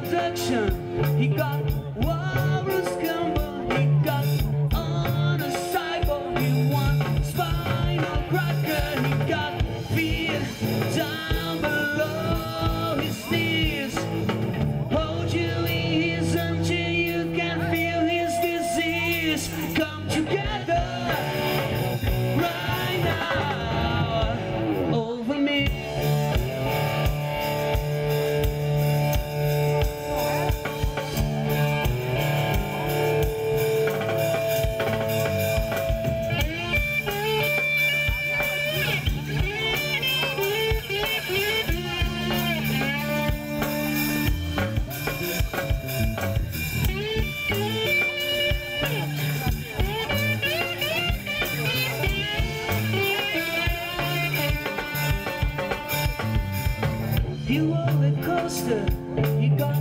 production. He got You roller coaster, you got